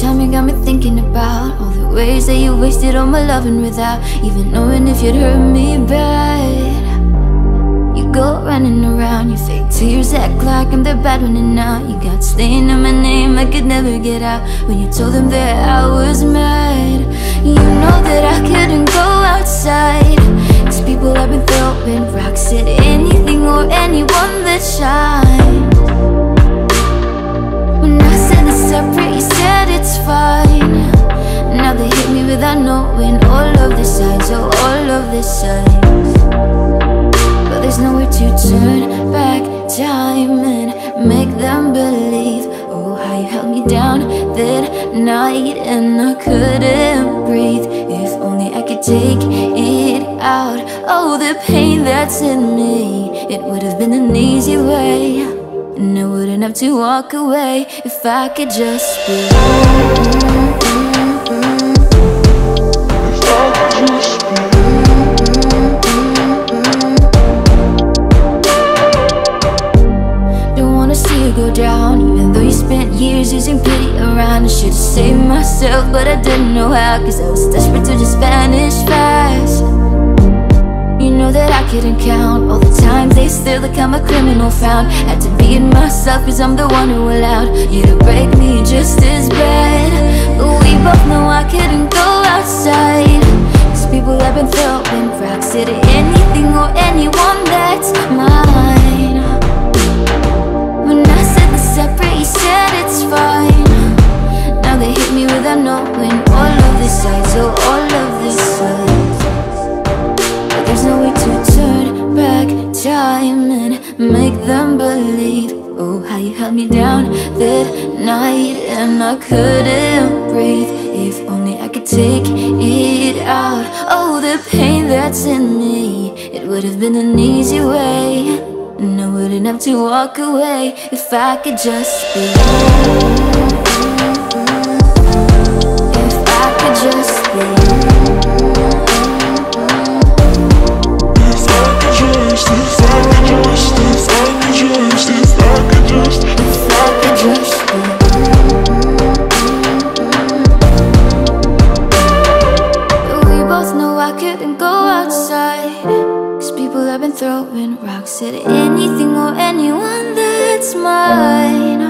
time you got me thinking about All the ways that you wasted all my loving without Even knowing if you'd hurt me bad You go running around, your fake tears act like I'm the bad one And now you got stain on my name I could never get out. When you told them that I was mad You know that I couldn't go without knowing all of the signs, oh all of the signs But there's nowhere to turn back time and make them believe. Oh how you held me down that night and I couldn't breathe. If only I could take it out Oh the pain that's in me It would have been an easy way. And I wouldn't have to walk away if I could just be. Spent years using pity around. I should've saved myself, but I didn't know how, cause I was desperate to just vanish fast. You know that I couldn't count all the times they still look I'm a criminal found Had to beat myself cause I'm the one who allowed You to break me just as bad But we both know I couldn't go outside Cause people have been throwing rocks at anything make them believe. Oh, how you held me down that night and I couldn't breathe. If only I could take it out. Oh, the pain that's in me. It would have been an easy way. And I wouldn't have to walk away If I could just be throwing rocks at anything or anyone that's mine.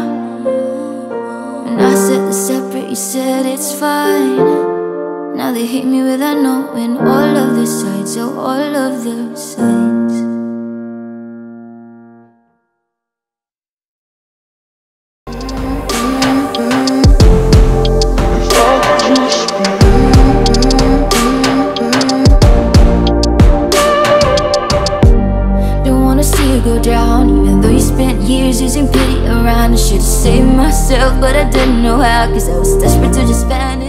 When I said the separate, you said it's fine. Now they hit me without knowing all of the sides, oh all of the sides years using pity around I should've saved myself but I didn't know how Cause I was desperate to just vanish